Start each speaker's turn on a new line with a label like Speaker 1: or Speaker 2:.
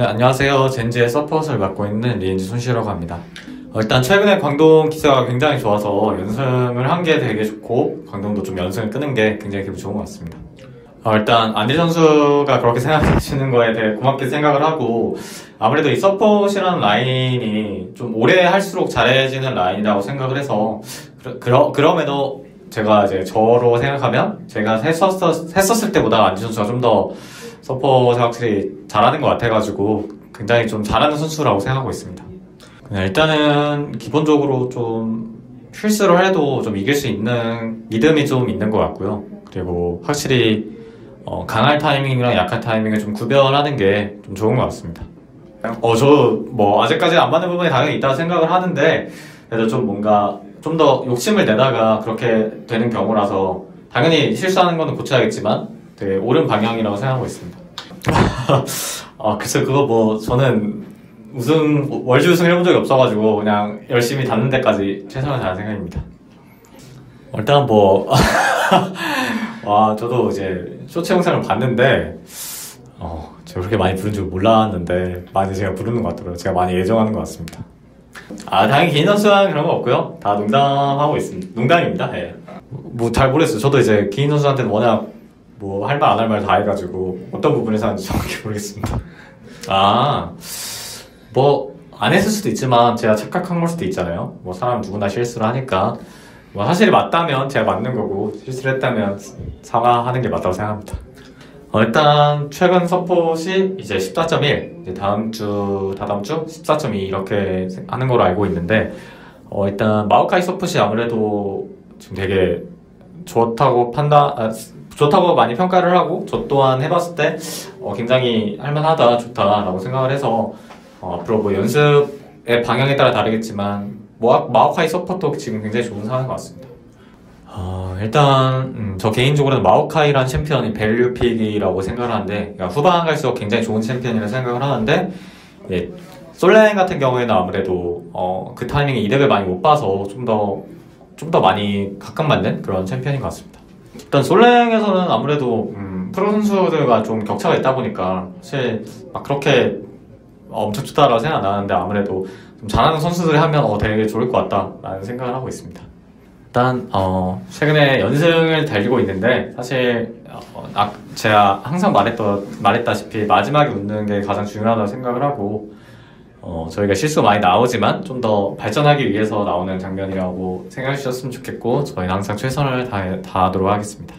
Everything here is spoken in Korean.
Speaker 1: 네, 안녕하세요. 젠지의 서폿을 맡고 있는 리엔지 손시라고 합니다. 어, 일단 최근에 광동 기사가 굉장히 좋아서 연승을 한 게 되게 좋고 광동도 좀 연승을 끄는 게 굉장히 기분 좋은 것 같습니다. 어, 일단 안디 선수가 그렇게 생각하시는 거에 대해 고맙게 생각을 하고 아무래도 이 서폿이라는 라인이 좀 오래 할수록 잘해지는 라인이라고 생각을 해서 그러, 그럼에도 제가 이제 저로 생각하면 제가 했었, 했었을 때보다 안디 선수가 좀더 서폿이 확실히 잘하는 것 같아가지고 굉장히 좀 잘하는 선수라고 생각하고 있습니다. 일단은 기본적으로 좀 실수를 해도 좀 이길 수 있는 믿음이 좀 있는 것 같고요. 그리고 확실히 어, 강할 타이밍이랑 약할 타이밍을 좀 구별하는 게 좀 좋은 것 같습니다. 어, 저 뭐 아직까지 안 맞는 부분이 당연히 있다고 생각을 하는데 그래도 좀 뭔가 좀 더 욕심을 내다가 그렇게 되는 경우라서 당연히 실수하는 거는 고쳐야겠지만 되게 옳은 방향이라고 생각하고 있습니다. 아, 글쎄 그거 뭐 저는 우승 월드 우승을 해본 적이 없어가지고 그냥 열심히 닿는 데까지 최선을 다할 생각입니다. 일단 뭐 와, 저도 이제 쇼츠 영상을 봤는데, 어, 제가 그렇게 많이 부른 줄 몰랐는데, 많이 제가 부르는 것 같더라고요. 제가 많이 애정하는 것 같습니다. 아, 당연히 개인 선수랑 그런 거 없고요. 다 농담하고 있습니다. 농담입니다. 예. 뭐 잘 모르겠어요. 저도 이제 개인 선수한테는 워낙 뭐 할 말 안 할 말 다 해가지고 어떤 부분에서 하는지 정확히 모르겠습니다. 아, 뭐 안 했을 수도 있지만 제가 착각한 걸 수도 있잖아요. 뭐 사람 누구나 실수를 하니까 뭐 사실이 맞다면 제가 맞는 거고 실수를 했다면 사과하는 게 맞다고 생각합니다. 어, 일단 최근 서폿이 이제 14.1 이제 다음 주 다다음 주 14.2 이렇게 하는 걸로 알고 있는데 어, 일단 마오카이 서폿이 아무래도 지금 되게 좋다고 판단 아, 좋다고 많이 평가를 하고 저 또한 해봤을 때 어, 굉장히 할만하다 좋다라고 생각을 해서 어, 앞으로 뭐 연습의 방향에 따라 다르겠지만 뭐, 마오카이 서포터 지금 굉장히 좋은 상황인 것 같습니다. 어, 일단 음, 저 개인적으로는 마오카이란 챔피언이 value pick이라고 생각을 하는데 그러니까 후반 갈수록 굉장히 좋은 챔피언이라고 생각을 하는데 예, 솔랭 같은 경우에는 아무래도 어, 그 타이밍에 이득을 많이 못 봐서 좀 더 좀더 많이 각각 맞는 그런 챔피언인 것 같습니다. 일단 솔랭에서는 아무래도 음, 프로 선수들과 좀 격차가 있다 보니까 사실 막 그렇게 엄청 좋다라고 생각 안 하는데 아무래도 좀 잘하는 선수들이 하면 어, 되게 좋을 것 같다라는 생각을 하고 있습니다. 일단 어, 최근에 연승을 달리고 있는데 사실 어, 아, 제가 항상 말했던 말했다시피 마지막에 웃는 게 가장 중요하다고 생각을 하고 어, 저희가 실수 많이 나오지만 좀 더 발전하기 위해서 나오는 장면이라고 생각해 주셨으면 좋겠고 저희는 항상 최선을 다해, 다하도록 하겠습니다.